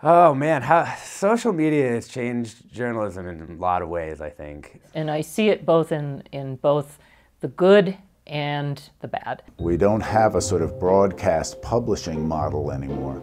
Oh man, how social media has changed journalism in a lot of ways, I think. And I see it both in, in both the good and the bad. We don't have a sort of broadcast publishing model anymore,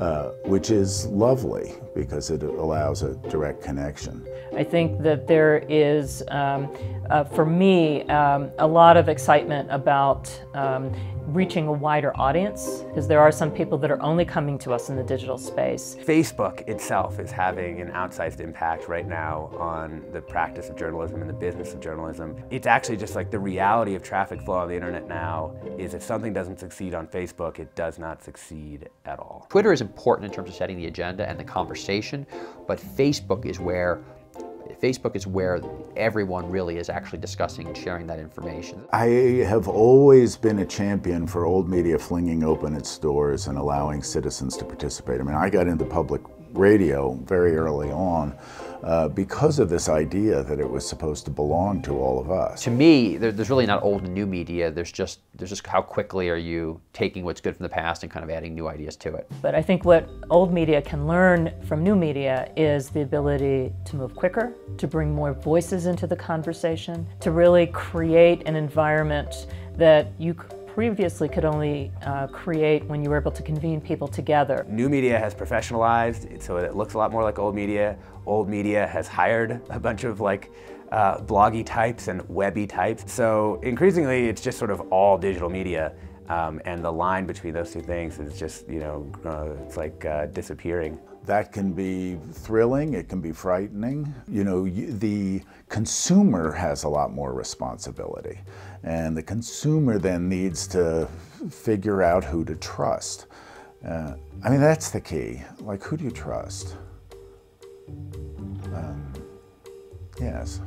uh, which is lovely because it allows a direct connection. I think that there is, um, uh, for me, um, a lot of excitement about um, reaching a wider audience because there are some people that are only coming to us in the digital space. Facebook itself is having an outsized impact right now on the practice of journalism and the business of journalism. It's actually just like the reality of traffic flow on the internet now is if something doesn't succeed on Facebook, it does not succeed at all. Twitter is important in terms of setting the agenda and the conversation, but Facebook is where Facebook is where everyone really is actually discussing and sharing that information. I have always been a champion for old media flinging open its doors and allowing citizens to participate. I mean, I got into public radio very early on uh, because of this idea that it was supposed to belong to all of us. To me, there, there's really not old and new media. There's just there's just how quickly are you taking what's good from the past and kind of adding new ideas to it. But I think what old media can learn from new media is the ability to move quicker, to bring more voices into the conversation, to really create an environment that you previously could only uh, create when you were able to convene people together. New media has professionalized, so it looks a lot more like old media. Old media has hired a bunch of like uh, bloggy types and webby types. So increasingly, it's just sort of all digital media. Um, and the line between those two things is just, you know, uh, it's like uh, disappearing. That can be thrilling, it can be frightening. You know, the consumer has a lot more responsibility, and the consumer then needs to figure out who to trust. Uh, I mean, that's the key. Like, who do you trust? Um, yes.